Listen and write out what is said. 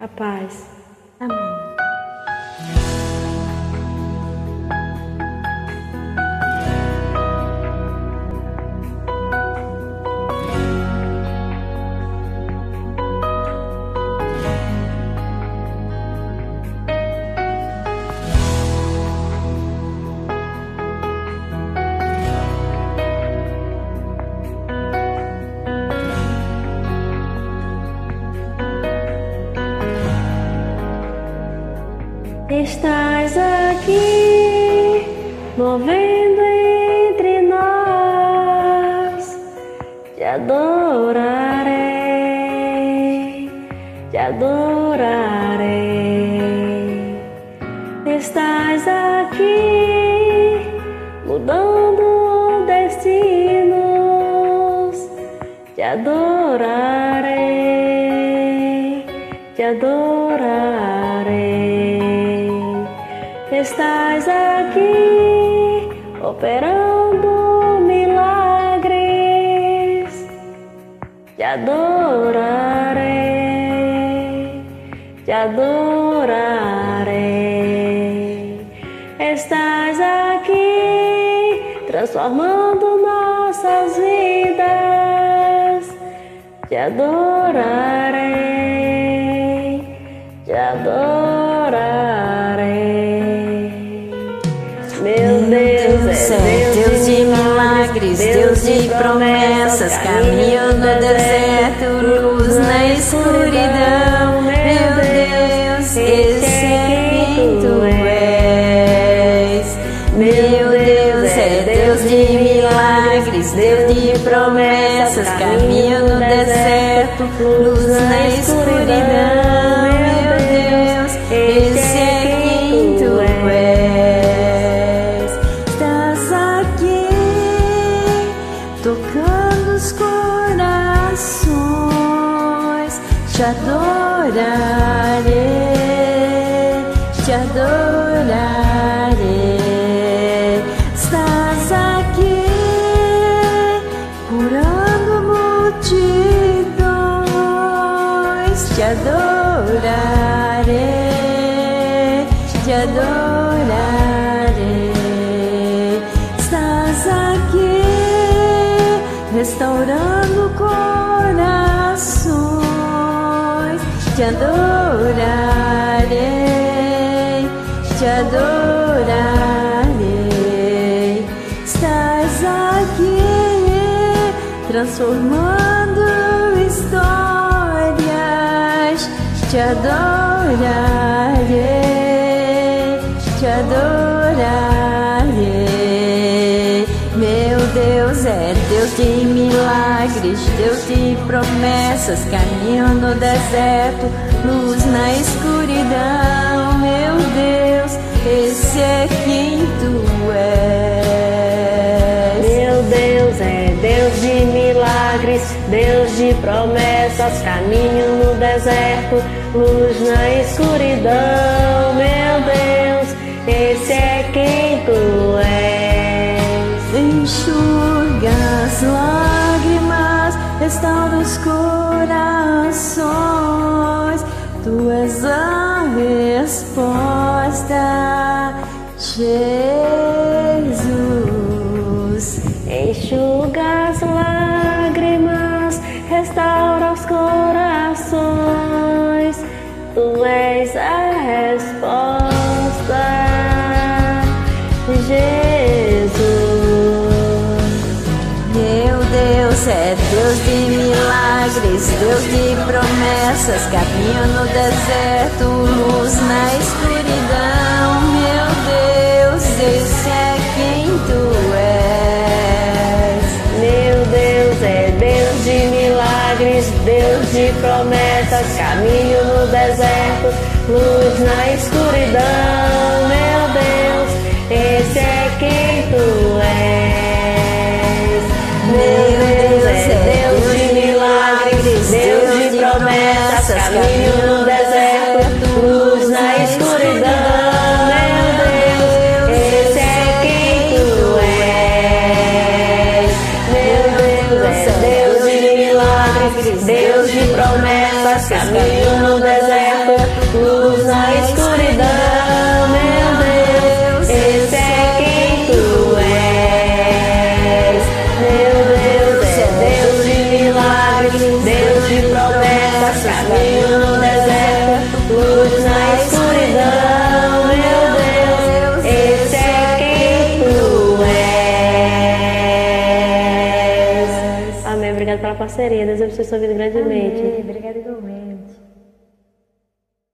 A paz. Amém. Estás aqui, movendo entre nós. Te adorarei, te adorarei. Estás aqui, mudando destinos. Te adorarei, te adorarei. Estás aqui operando milagres. Te adorarei, te adorarei. Estás aqui transformando nossas vidas. Te adorarei, te adorarei. Deus Deus de milagres, Deus de promessas, caminho no deserto, luz na escuridão. Meu Deus, esse é quem tu és. Meu Deus é Deus de milagres, Deus de promessas, caminho no deserto, luz adorarei, te adorarei. Estás aqui curando multidões, te adorarei, te adorarei, te adorarei. Estás aqui transformando histórias, te adorarei, te adorarei. Milagres, Deus de promessas, caminho no deserto, luz na escuridão. Meu Deus, esse é quem tu és. Meu Deus é Deus de milagres, Deus de promessas, caminho no deserto, luz na escuridão. Meu Deus, esse é quem tu és. Enxuga as lágrimas, restaura os corações. Tu és a resposta. É Deus de milagres, Deus de promessas, caminho no deserto, luz na escuridão. Meu Deus, esse é quem tu és. Meu Deus é Deus de milagres, Deus de promessas, caminho no deserto, luz na escuridão. Meu Deus, esse é quem tu és. Promessas, caminho no deserto, luz na escuridão. Meu Deus, esse é quem tu és. Meu Deus é Deus de milagres, Deus de promessas, caminho parceria. Deus abençoe sua vida grandemente. Obrigada.